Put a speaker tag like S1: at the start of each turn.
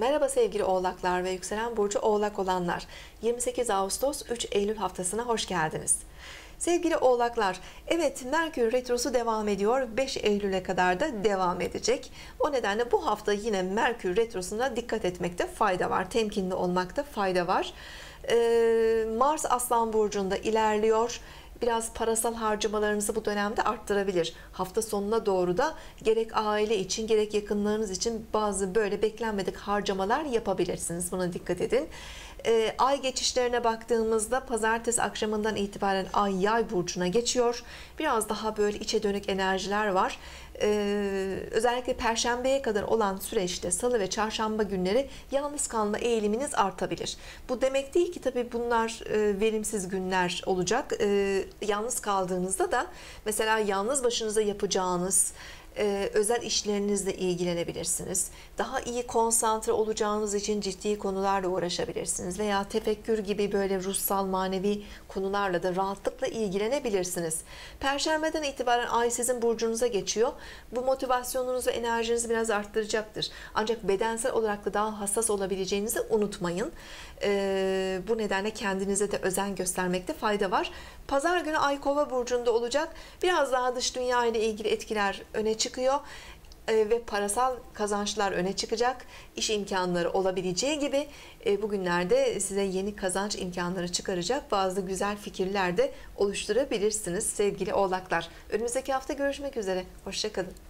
S1: Merhaba sevgili oğlaklar ve yükselen burcu oğlak olanlar. 28 Ağustos 3 Eylül haftasına hoş geldiniz. Sevgili oğlaklar, evet Merkür Retrosu devam ediyor. 5 Eylül'e kadar da devam edecek. O nedenle bu hafta yine Merkür Retrosu'na dikkat etmekte fayda var. Temkinli olmakta fayda var. Ee, Mars Aslan Burcu'nda ilerliyor biraz parasal harcamalarınızı bu dönemde arttırabilir. Hafta sonuna doğru da gerek aile için gerek yakınlarınız için bazı böyle beklenmedik harcamalar yapabilirsiniz. Buna dikkat edin. Ee, ay geçişlerine baktığımızda pazartesi akşamından itibaren ay yay burcuna geçiyor. Biraz daha böyle içe dönük enerjiler var. Ee, özellikle perşembeye kadar olan süreçte salı ve çarşamba günleri yalnız kalma eğiliminiz artabilir. Bu demek değil ki tabii bunlar e, verimsiz günler olacak. E, yalnız kaldığınızda da mesela yalnız başınıza yapacağınız e, özel işlerinizle ilgilenebilirsiniz. Daha iyi konsantre olacağınız için ciddi konularla uğraşabilirsiniz veya tefekkür gibi böyle ruhsal manevi konularla da rahatlıkla ilgilenebilirsiniz. Perşembeden itibaren ay sizin burcunuza geçiyor. Bu motivasyonunuzu, enerjinizi biraz arttıracaktır. Ancak bedensel olarak da daha hassas olabileceğinizi unutmayın. E, bu nedenle kendinize de özen göstermekte fayda var. Pazar günü Ay Kova burcunda olacak. Biraz daha dış dünya ile ilgili etkiler öne çıkıyor e, ve parasal kazançlar öne çıkacak. İş imkanları olabileceği gibi e, bugünlerde size yeni kazanç imkanları çıkaracak bazı güzel fikirler de oluşturabilirsiniz sevgili oğlaklar. Önümüzdeki hafta görüşmek üzere. Hoşçakalın.